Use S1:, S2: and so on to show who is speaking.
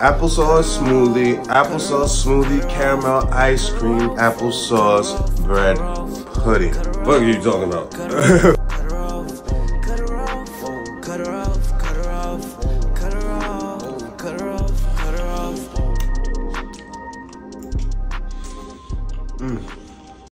S1: applesauce smoothie, applesauce smoothie, caramel ice cream, applesauce bread pudding. What are you talking about? mm.